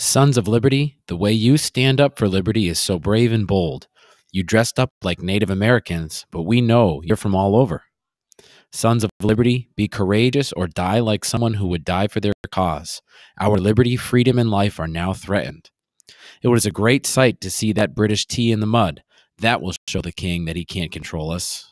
Sons of Liberty, the way you stand up for liberty is so brave and bold. You dressed up like Native Americans, but we know you're from all over. Sons of Liberty, be courageous or die like someone who would die for their cause. Our liberty, freedom, and life are now threatened. It was a great sight to see that British tea in the mud. That will show the king that he can't control us.